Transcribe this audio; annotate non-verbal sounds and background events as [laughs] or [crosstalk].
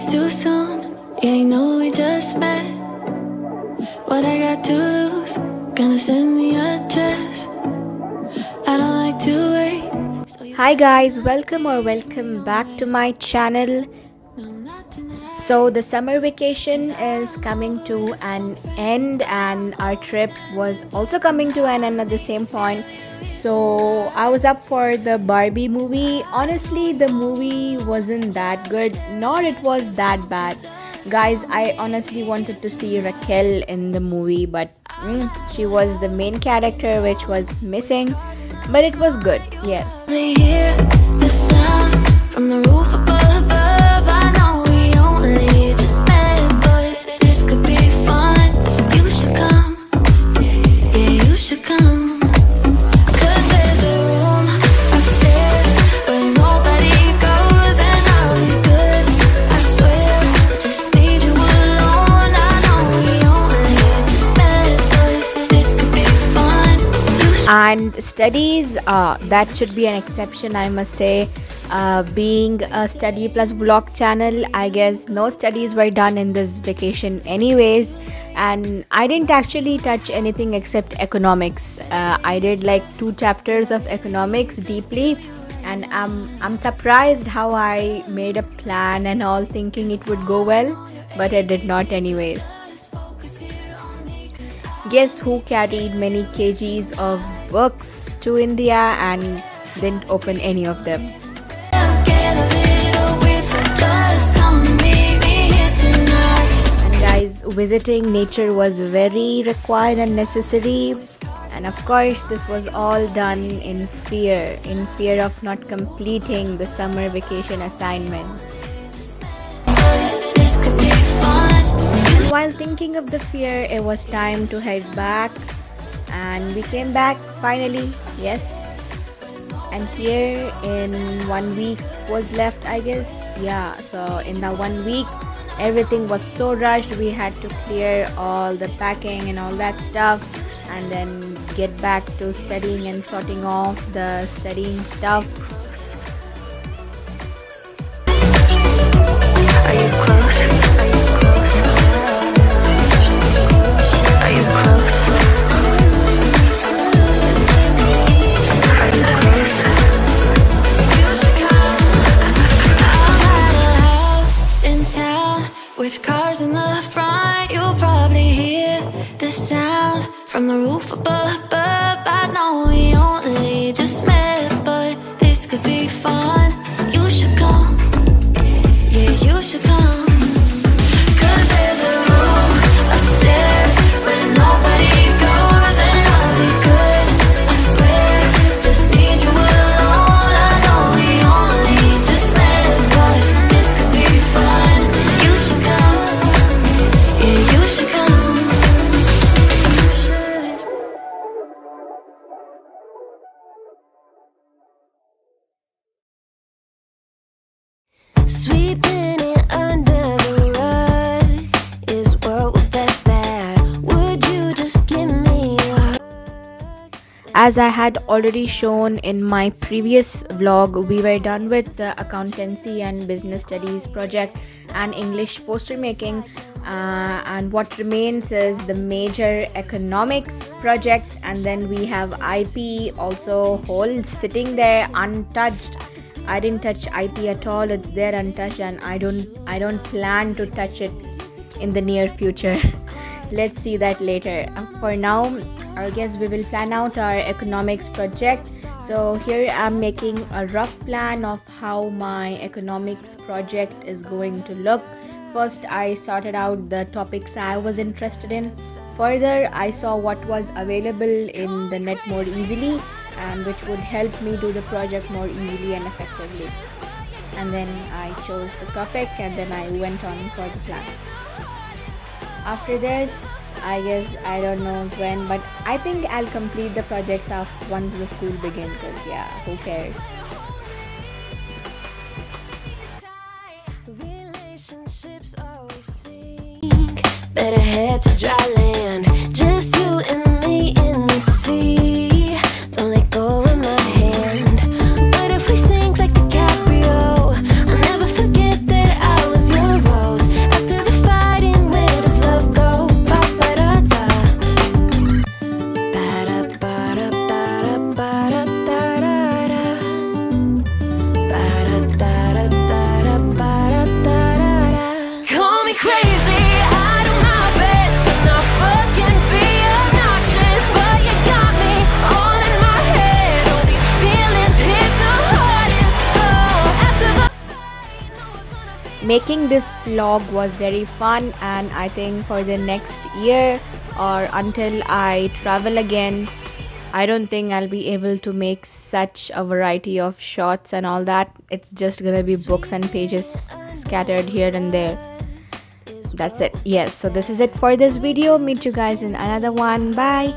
it's too soon. Yeah, you know we just met. What I got to lose? Gonna send the address. I don't like to wait. So Hi guys, welcome or welcome back to my channel. So the summer vacation is coming to an end and our trip was also coming to an end at the same point. So I was up for the Barbie movie. Honestly, the movie wasn't that good, nor it was that bad. Guys, I honestly wanted to see Raquel in the movie, but mm, she was the main character which was missing. But it was good, yes. And studies uh, that should be an exception i must say. Uh, being a study plus blog channel i guess no studies were done in this vacation anyways. And i didn't actually touch anything except economics. Uh, i did like two chapters of economics deeply. And I'm, I'm surprised how i made a plan and all thinking it would go well but it did not anyways Guess who carried many kgs of books to India and didn't open any of them? Guys, visiting nature was very required and necessary. And of course, this was all done in fear, in fear of not completing the summer vacation assignments. While thinking of the fear, it was time to head back. And we came back finally, yes. And here in one week was left, I guess. Yeah, so in that one week, everything was so rushed. We had to clear all the packing and all that stuff, and then get back to studying and sorting off the studying stuff. With cars in the front. You'll probably hear the sound from the roof above. But I know we only just met, but this could be fun. As I had already shown in my previous vlog, we were done with the accountancy and business studies project and English poster making. Uh, and what remains is the major economics project, and then we have IP also whole sitting there untouched. I didn't touch IP at all; it's there untouched, and I don't I don't plan to touch it in the near future. [laughs] Let's see that later. Uh, For now, I guess we will plan out our economics project. So here I'm making a rough plan of how my economics project is going to look. First, I sorted out the topics I was interested in. Further, I saw what was available in the net more easily and which would help me do the project more easily and effectively. And then I chose the topic and then I went on for the plan after this i guess i don't know when but i think i'll complete the projects after once the school begins because yeah who cares. Better head to dry land. Making this vlog was very fun and I think for the next year or until I travel again I don't think I'll be able to make such a variety of shots and all that. It's just gonna be books and pages scattered here and there. That's it. Yes, so this is it for this video. Meet you guys in another one. Bye.